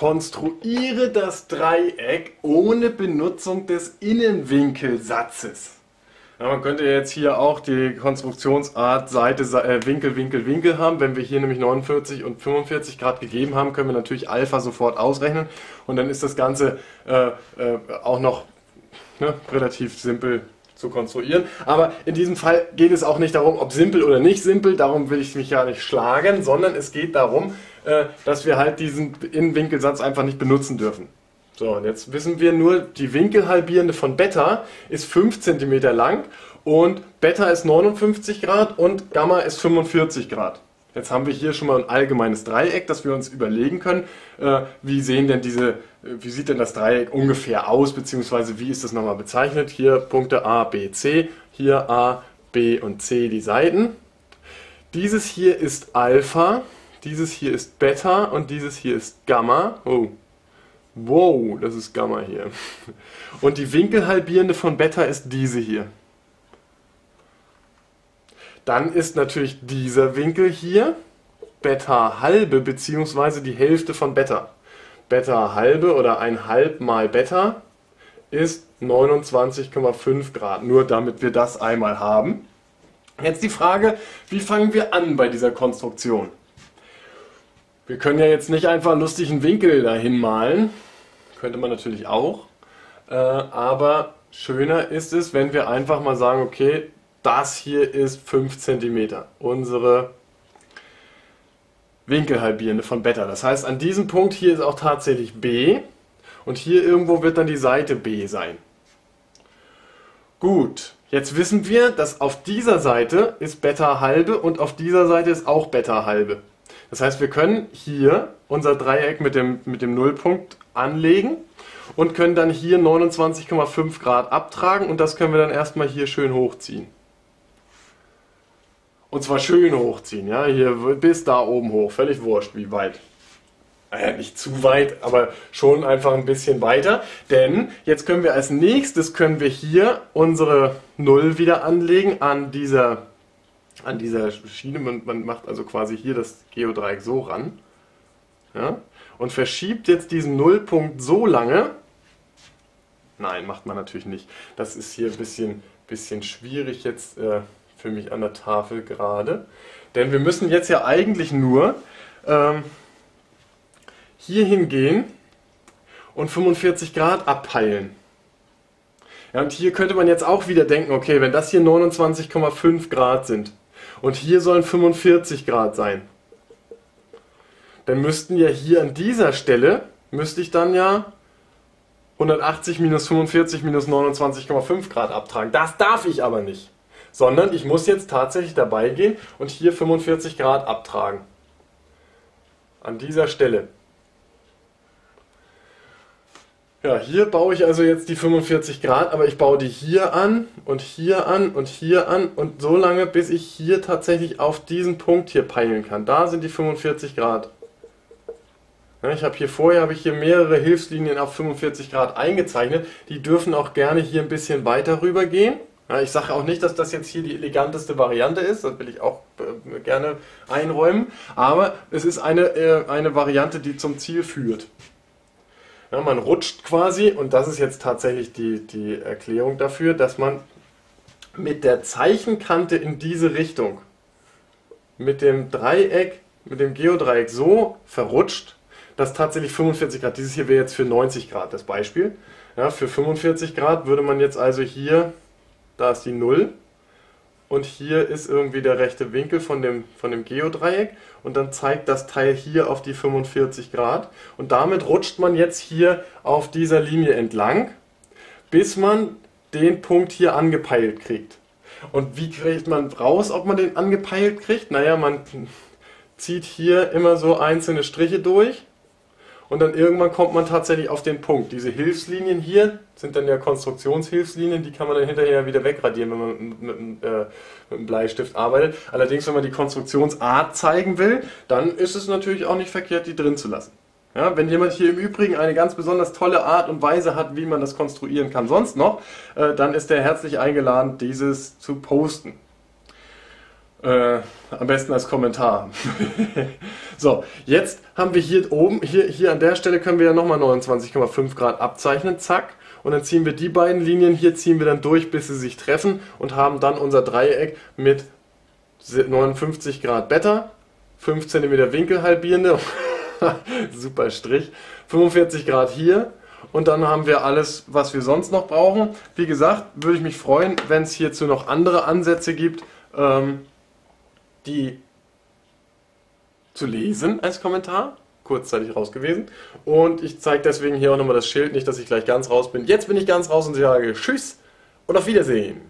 Konstruiere das Dreieck ohne Benutzung des Innenwinkelsatzes. Ja, man könnte jetzt hier auch die Konstruktionsart Seite, äh, Winkel, Winkel, Winkel haben. Wenn wir hier nämlich 49 und 45 Grad gegeben haben, können wir natürlich Alpha sofort ausrechnen. Und dann ist das Ganze äh, äh, auch noch ne, relativ simpel zu konstruieren. Aber in diesem Fall geht es auch nicht darum, ob simpel oder nicht simpel. Darum will ich mich ja nicht schlagen, sondern es geht darum, äh, dass wir halt diesen Innenwinkelsatz einfach nicht benutzen dürfen. So, und jetzt wissen wir nur, die Winkelhalbierende von Beta ist 5 cm lang und Beta ist 59 Grad und Gamma ist 45 Grad. Jetzt haben wir hier schon mal ein allgemeines Dreieck, das wir uns überlegen können. Äh, wie sehen denn diese, äh, wie sieht denn das Dreieck ungefähr aus, beziehungsweise wie ist das nochmal bezeichnet? Hier Punkte A, B, C, hier A, B und C die Seiten. Dieses hier ist Alpha, dieses hier ist Beta und dieses hier ist Gamma. Oh, Wow, das ist Gamma hier. Und die Winkelhalbierende von Beta ist diese hier. Dann ist natürlich dieser Winkel hier Beta halbe beziehungsweise die Hälfte von Beta. Beta halbe oder ein halb mal Beta ist 29,5 Grad. Nur damit wir das einmal haben. Jetzt die Frage, wie fangen wir an bei dieser Konstruktion? Wir können ja jetzt nicht einfach einen lustigen Winkel dahin malen. Könnte man natürlich auch. Äh, aber schöner ist es, wenn wir einfach mal sagen, okay, das hier ist 5 cm. Unsere Winkelhalbierende von Beta. Das heißt, an diesem Punkt hier ist auch tatsächlich B. Und hier irgendwo wird dann die Seite B sein. Gut, jetzt wissen wir, dass auf dieser Seite ist Beta halbe und auf dieser Seite ist auch Beta halbe. Das heißt, wir können hier unser Dreieck mit dem, mit dem Nullpunkt anlegen und können dann hier 29,5 Grad abtragen und das können wir dann erstmal hier schön hochziehen. Und zwar schön hochziehen, ja, hier bis da oben hoch, völlig wurscht, wie weit. Naja, nicht zu weit, aber schon einfach ein bisschen weiter. Denn jetzt können wir als nächstes können wir hier unsere Null wieder anlegen an dieser an dieser Schiene. Man, man macht also quasi hier das Geodreieck so ran. Ja, und verschiebt jetzt diesen Nullpunkt so lange. Nein, macht man natürlich nicht. Das ist hier ein bisschen, bisschen schwierig jetzt äh, für mich an der Tafel gerade. Denn wir müssen jetzt ja eigentlich nur ähm, hier hingehen und 45 Grad abpeilen. Ja, und hier könnte man jetzt auch wieder denken, okay, wenn das hier 29,5 Grad sind, und hier sollen 45 Grad sein. Dann müssten ja hier an dieser Stelle, müsste ich dann ja 180 minus 45 minus 29,5 Grad abtragen. Das darf ich aber nicht. Sondern ich muss jetzt tatsächlich dabei gehen und hier 45 Grad abtragen. An dieser Stelle. Ja, hier baue ich also jetzt die 45 Grad, aber ich baue die hier an und hier an und hier an und so lange, bis ich hier tatsächlich auf diesen Punkt hier peilen kann. Da sind die 45 Grad. Ja, ich habe hier vorher habe ich hier mehrere Hilfslinien auf 45 Grad eingezeichnet. Die dürfen auch gerne hier ein bisschen weiter rüber gehen. Ich sage auch nicht, dass das jetzt hier die eleganteste Variante ist, das will ich auch äh, gerne einräumen, aber es ist eine, äh, eine Variante, die zum Ziel führt. Ja, man rutscht quasi, und das ist jetzt tatsächlich die, die Erklärung dafür, dass man mit der Zeichenkante in diese Richtung, mit dem Dreieck, mit dem Geodreieck so verrutscht, dass tatsächlich 45 Grad, dieses hier wäre jetzt für 90 Grad das Beispiel. Ja, für 45 Grad würde man jetzt also hier, da ist die 0, und hier ist irgendwie der rechte Winkel von dem, von dem Geodreieck und dann zeigt das Teil hier auf die 45 Grad und damit rutscht man jetzt hier auf dieser Linie entlang, bis man den Punkt hier angepeilt kriegt. Und wie kriegt man raus, ob man den angepeilt kriegt? Naja, man zieht hier immer so einzelne Striche durch und dann irgendwann kommt man tatsächlich auf den Punkt. Diese Hilfslinien hier sind dann ja Konstruktionshilfslinien, die kann man dann hinterher wieder wegradieren, wenn man mit, mit, äh, einem Bleistift arbeitet. Allerdings, wenn man die Konstruktionsart zeigen will, dann ist es natürlich auch nicht verkehrt, die drin zu lassen. Ja, wenn jemand hier im Übrigen eine ganz besonders tolle Art und Weise hat, wie man das konstruieren kann, sonst noch, äh, dann ist er herzlich eingeladen, dieses zu posten. Äh, am besten als Kommentar. so, jetzt haben wir hier oben, hier, hier an der Stelle können wir ja nochmal 29,5 Grad abzeichnen, zack. Und dann ziehen wir die beiden Linien hier, ziehen wir dann durch, bis sie sich treffen und haben dann unser Dreieck mit 59 Grad Beta, 5 cm Winkel halbierende, super Strich, 45 Grad hier und dann haben wir alles, was wir sonst noch brauchen. Wie gesagt, würde ich mich freuen, wenn es hierzu noch andere Ansätze gibt. Ähm, die zu lesen als Kommentar. Kurzzeitig raus gewesen. Und ich zeige deswegen hier auch nochmal das Schild, nicht, dass ich gleich ganz raus bin. Jetzt bin ich ganz raus und sage Tschüss und auf Wiedersehen.